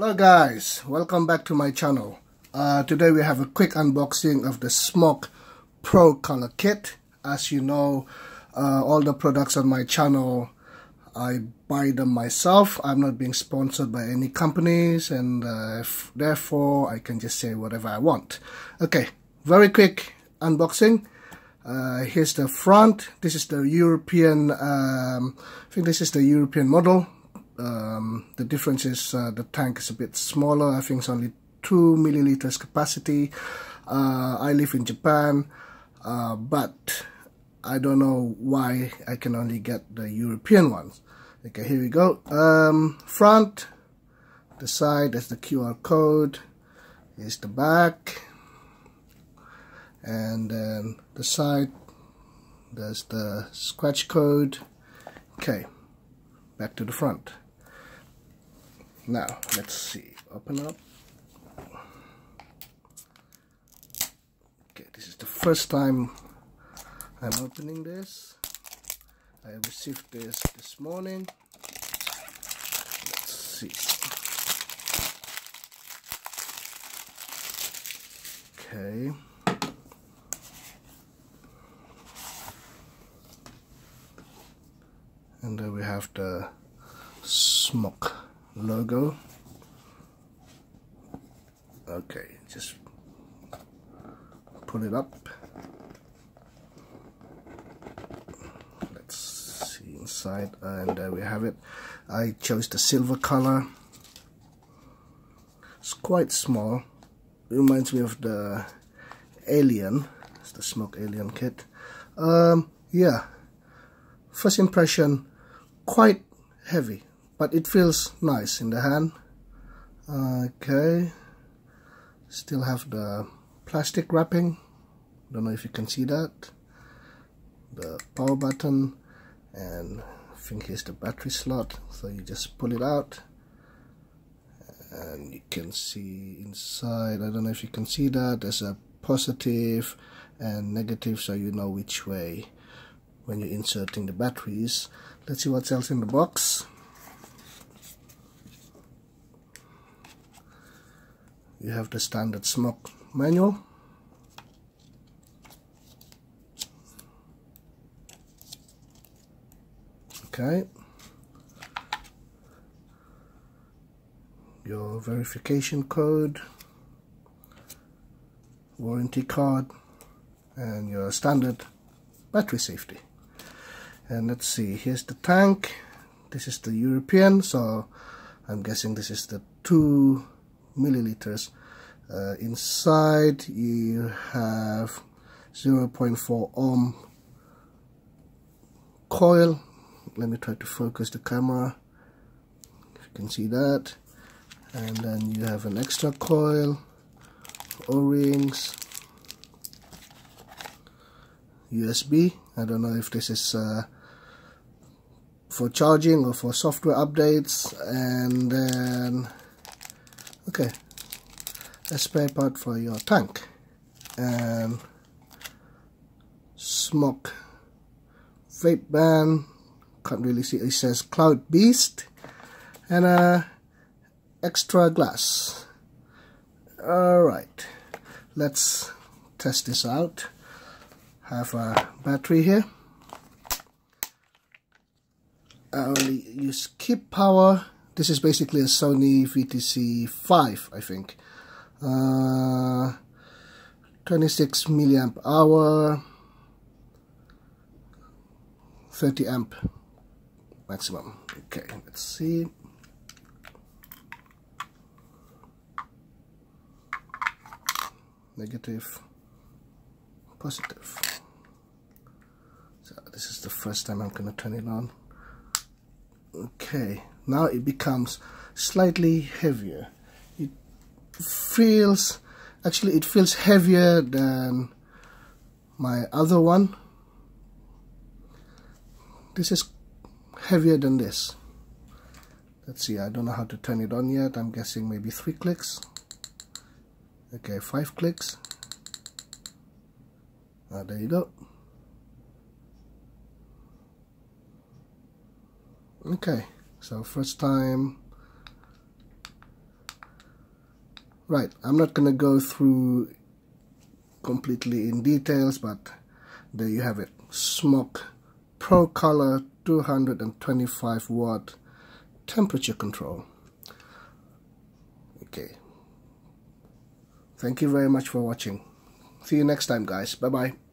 Hello guys, welcome back to my channel. Uh, today we have a quick unboxing of the SMOK Pro Color Kit. As you know, uh, all the products on my channel, I buy them myself. I'm not being sponsored by any companies and uh, therefore I can just say whatever I want. Okay, very quick unboxing. Uh, here's the front. This is the European, um, I think this is the European model um, the difference is uh, the tank is a bit smaller. I think it's only 2 milliliters capacity. Uh, I live in Japan, uh, but I don't know why I can only get the European ones. Okay, here we go. Um, front, the side, that's the QR code. Is the back. And then the side, there's the scratch code. Okay, back to the front. Now, let's see. Open up. Okay, this is the first time I'm opening this. I received this this morning. Let's see. Okay. And then we have the SMOK logo. Okay just pull it up. Let's see inside and there we have it. I chose the silver color. It's quite small. Reminds me of the alien. It's the SMOK alien kit. Um, yeah. First impression quite heavy but it feels nice in the hand. Okay. Still have the plastic wrapping. Don't know if you can see that. The power button. And I think here's the battery slot. So you just pull it out. And you can see inside. I don't know if you can see that. There's a positive and negative so you know which way when you're inserting the batteries. Let's see what else in the box you have the standard SMOK manual. Okay. Your verification code warranty card and your standard battery safety. And let's see here's the tank. This is the European so I'm guessing this is the two milliliters uh, inside you have 0.4 ohm coil. Let me try to focus the camera. If you can see that. And then you have an extra coil o-rings USB I don't know if this is uh, for charging or for software updates. And then okay. A spare part for your tank. And SMOK. Vape ban. Can't really see. It says cloud beast. And a extra glass. Alright. Let's test this out. Have a battery here. I only use Keeppower this is basically a Sony VTC 5 I think. Uh, 26 milliamp hour 30 amp maximum. Okay let's see. Negative positive. So this is the first time I'm gonna turn it on. Okay now it becomes slightly heavier. It feels actually it feels heavier than my other one. This is heavier than this. Let's see I don't know how to turn it on yet. I'm guessing maybe three clicks. Okay five clicks. Ah, there you go. Okay so first time. Right I'm not gonna go through completely in details but there you have it. SMOK Pro Color 225 watt temperature control. Okay. Thank you very much for watching. See you next time guys. Bye bye